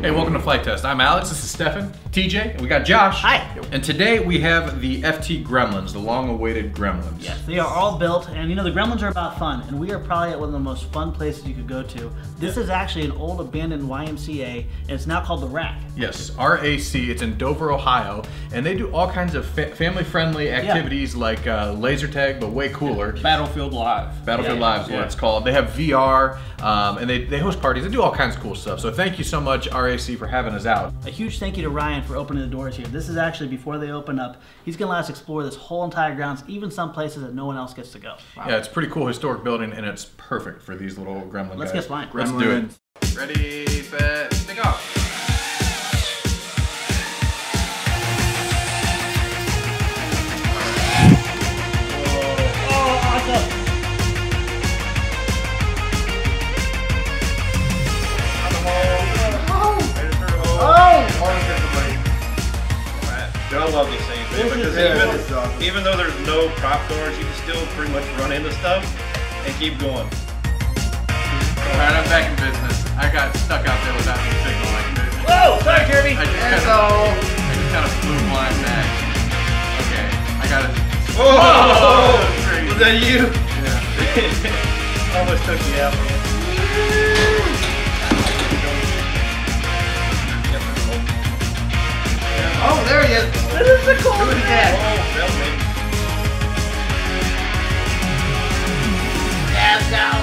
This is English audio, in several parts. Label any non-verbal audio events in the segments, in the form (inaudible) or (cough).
Flite Test. I'm Alex, this is Stefan, TJ, and we got Josh. Hi. And today we have the FT Gremlins, the long-awaited Gremlins. Yes, they are all built, and you know the Gremlins are about fun, and we are probably at one of the most fun places you could go to. This is actually an old abandoned YMCA, and it's now called the RAC. Yes, RAC. It's in Dover, Ohio, and they do all kinds of fa- family-friendly activities like uh, laser tag, but way cooler. Battlefield Live. Battlefield Yeah, Live is what it's called. They have VR, um, and they, they host parties. They do all kinds of cool stuff. So thank you so much, RAC, for having us out. A huge thank you to Ryan for opening the doors here. This is actually before they open up. He's gonna let us explore this whole entire grounds, even some places that no one else gets to go. Yeah, it's a pretty cool historic building, and it's perfect for these little gremlin Let's guys. get flying. Let's do it. Ready, set, take off. Even, even though there's no prop doors, you can still pretty much run into stuff and keep going. Alright, I'm back in business. I got stuck out there without any signal. Like, Whoa! Sorry, Jeremy. I just kind of, I just kind of flew blind back. Okay, I got it. Oh! crazy. Was that you? Yeah. (laughs) Almost took me out, man. Oh, there he is. This is the coolest Oh, thing.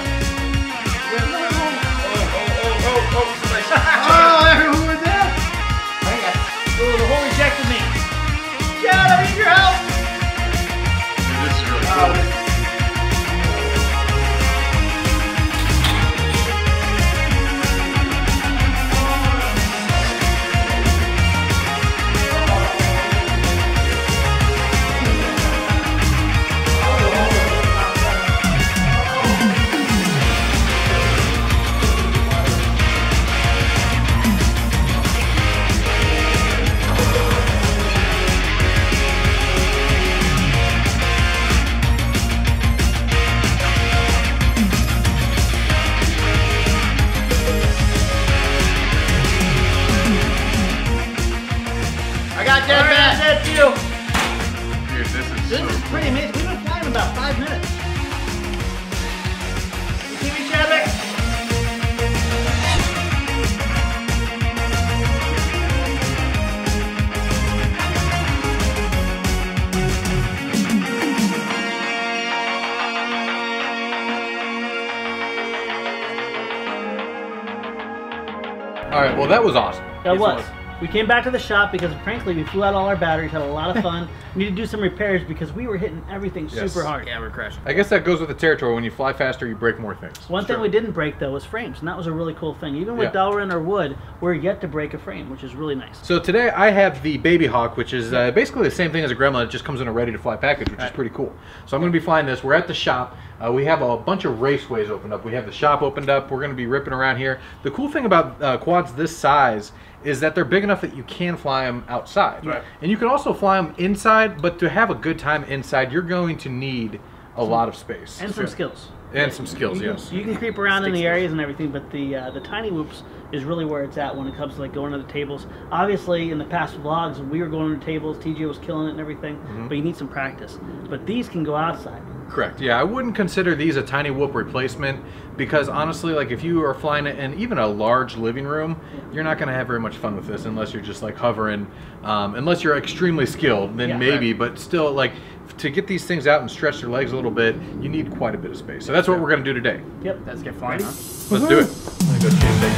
Well, that was awesome. That was. We came back to the shop because frankly we flew out all our batteries, had a lot of (laughs) fun. we need to do some repairs because we were hitting everything Yes. super hard. Yeah, we're crashing. I guess that goes with the territory. When you fly faster, you break more things. One It's thing true. we didn't break though was frames, and that was a really cool thing. Even with Yeah. Delrin or wood, we're yet to break a frame, which is really nice. So today I have the Baby Hawk, which is uh, basically the same thing as a Gremlin. It just comes in a ready-to-fly package, which is pretty cool. So I'm going to be flying this. We're at the shop. Uh, we have a bunch of raceways opened up. We have the shop opened up. We're going to be ripping around here. The cool thing about uh, quads this size is that they're big enough that you can fly them outside. Right. And you can also fly them inside, but to have a good time inside, you're going to need a lot of space. And some skills. And some skills, You, yes. you can creep around in the skills. areas and everything, but the uh, the tiny whoops is really where it's at when it comes to like going to the tables. Obviously, in the past vlogs, we were going to tables, TJ was killing it and everything, Mm-hmm. but you need some practice. But these can go outside. Correct. Yeah, I wouldn't consider these a tiny whoop replacement because honestly, like if you are flying it in even a large living room, you're not going to have very much fun with this unless you're just like hovering. Um, unless you're extremely skilled, then Yeah. maybe. But still, like to get these things out and stretch their legs a little bit, you need quite a bit of space. So that's what we're going to do today. Yep. Let's get flying, huh? Let's do it. Let me go change that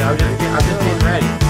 I'm just, I'm just getting ready.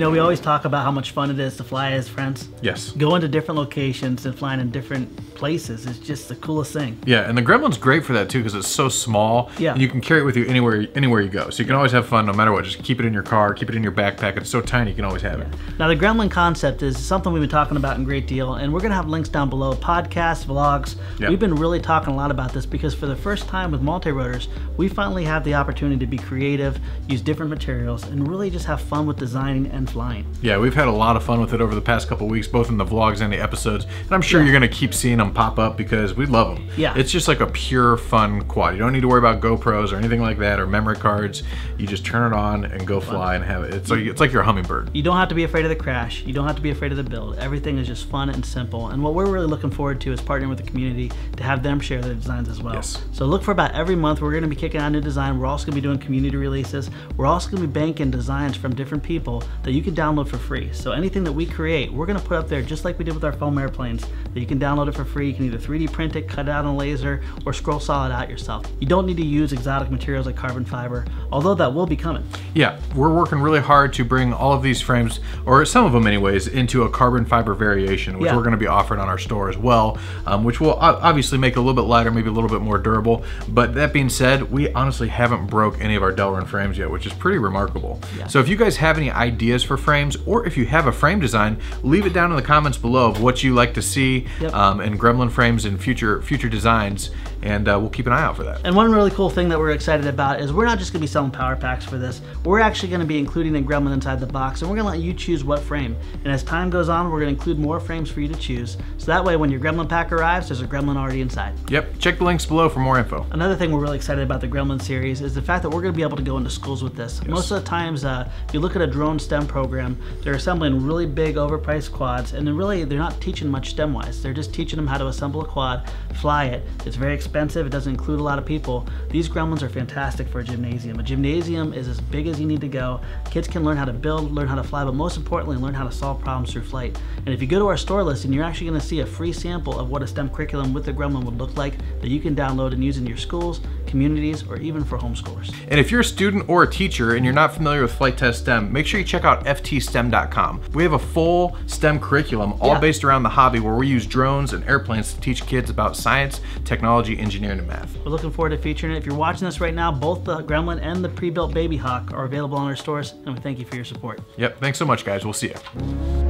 Know, we always talk about how much fun it is to fly as friends. Yes. Going to different locations and flying in different places is just the coolest thing. Yeah, and the Gremlin's great for that too because it's so small. Yeah. And you can carry it with you anywhere anywhere you go. So you can always have fun no matter what. Just keep it in your car, keep it in your backpack. It's so tiny you can always have it. Now, the Gremlin concept is something we've been talking about in great deal, and we're going to have links down below podcasts, vlogs. Yep. We've been really talking a lot about this because for the first time with multi rotors, we finally have the opportunity to be creative, use different materials, and really just have fun with designing and flying. Yeah, we've had a lot of fun with it over the past couple weeks, both in the vlogs and the episodes. And I'm sure Yeah. you're going to keep seeing them pop up because we love them. Yeah. It's just like a pure fun quad. You don't need to worry about GoPros or anything like that or memory cards. You just turn it on and go fly and have it. It's like it's like your hummingbird. You don't have to be afraid of the crash. You don't have to be afraid of the build. Everything is just fun and simple. And what we're really looking forward to is partnering with the community to have them share their designs as well. Yes. So look for about every month we're going to be kicking out a new design. We're also going to be doing community releases. We're also going to be banking designs from different people that you can download for free. So anything that we create, we're going to put up there just like we did with our foam airplanes. That you can download it for free. You can either 3D print it, cut it out on a laser, or scroll solid out yourself. You don't need to use exotic materials like carbon fiber, although that will be coming. Yeah, we're working really hard to bring all of these frames, or some of them anyways, into a carbon fiber variation, which Yeah. we're going to be offering on our store as well, um, which will obviously make it a little bit lighter, maybe a little bit more durable. But that being said, we honestly haven't broke any of our Delrin frames yet, which is pretty remarkable. Yeah. So if you guys have any ideas for frames, or if you have a frame design, leave it down in the comments below of what you like to see Yep. um, in Gremlin frames and future future designs, and uh, we'll keep an eye out for that. And one really cool thing that we're excited about is we're not just going to be selling power packs for this. We're actually going to be including a Gremlin inside the box, and we're going to let you choose what frame. And as time goes on, we're going to include more frames for you to choose. So that way, when your Gremlin pack arrives, there's a Gremlin already inside. Yep, check the links below for more info. Another thing we're really excited about the Gremlin series is the fact that we're going to be able to go into schools with this. Most of the times, uh, if you look at a drone STEM program, they're assembling really big, overpriced quads, and then really they're not teaching much STEM-wise. They're just teaching them how to assemble a quad, fly it. It's very expensive. It doesn't include a lot of people. These Gremlins are fantastic for a gymnasium. A gymnasium is as big as you need to go. Kids can learn how to build, learn how to fly, but most importantly, learn how to solve problems through flight. And if you go to our store listing, you're actually going to see a free sample of what a STEM curriculum with the Gremlin would look like that you can download and use in your schools, communities, or even for homeschoolers. And if you're a student or a teacher and you're not familiar with Flite Test STEM, make sure you check out ftstem.com. We have a full STEM curriculum all Yeah. based around the hobby where we use drones and airplanes to teach kids about science, technology, engineering, and math. We're looking forward to featuring it. If you're watching this right now, both the Gremlin and the pre-built Baby Hawk are available on our stores, and we thank you for your support. Yep, thanks so much, guys. We'll see you.